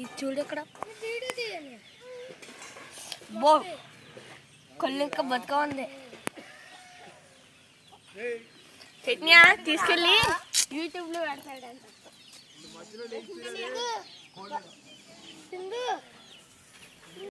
ఇది చూడు ఇక్కడ. బో కొల్లు ఇంకా బతుక ఉంది. చట్నియా తీసుకెళ్ళి. యూట్యూబ్లో పెడతాడంట